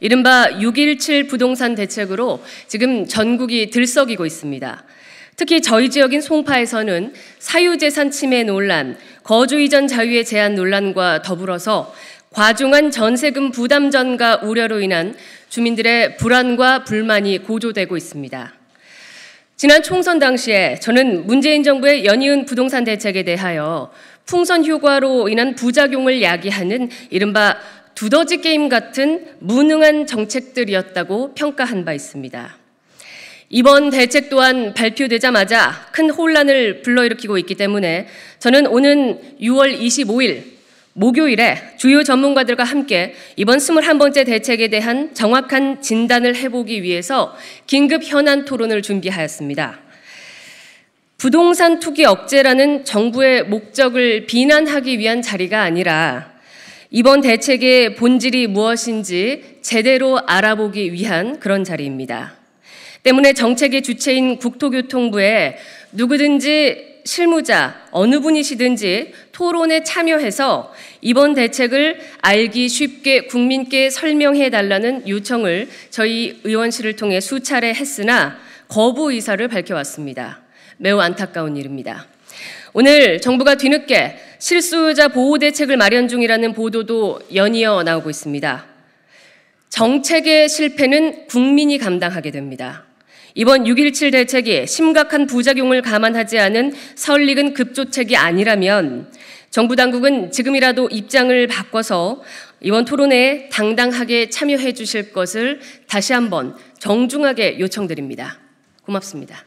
이른바 6.17 부동산 대책으로 지금 전국이 들썩이고 있습니다. 특히 저희 지역인 송파에서는 사유재산 침해 논란, 거주 이전 자유의 제한 논란과 더불어서 과중한 전세금 부담 전가 우려로 인한 주민들의 불안과 불만이 고조되고 있습니다. 지난 총선 당시에 저는 문재인 정부의 연이은 부동산 대책에 대하여 풍선 효과로 인한 부작용을 야기하는 이른바 두더지 게임 같은 무능한 정책들이었다고 평가한 바 있습니다. 이번 대책 또한 발표되자마자 큰 혼란을 불러일으키고 있기 때문에 저는 오는 6월 25일 목요일에 주요 전문가들과 함께 이번 21번째 대책에 대한 정확한 진단을 해보기 위해서 긴급 현안 토론을 준비하였습니다. 부동산 투기 억제라는 정부의 목적을 비난하기 위한 자리가 아니라 이번 대책의 본질이 무엇인지 제대로 알아보기 위한 그런 자리입니다. 때문에 정책의 주체인 국토교통부에 누구든지 실무자, 어느 분이시든지 토론에 참여해서 이번 대책을 알기 쉽게 국민께 설명해 달라는 요청을 저희 의원실을 통해 수차례 했으나 거부 의사를 밝혀왔습니다. 매우 안타까운 일입니다. 오늘 정부가 뒤늦게 실수요자 보호 대책을 마련 중이라는 보도도 연이어 나오고 있습니다. 정책의 실패는 국민이 감당하게 됩니다. 이번 6.17 대책이 심각한 부작용을 감안하지 않은 설익은 급조책이 아니라면 정부 당국은 지금이라도 입장을 바꿔서 이번 토론회에 당당하게 참여해 주실 것을 다시 한번 정중하게 요청드립니다. 고맙습니다.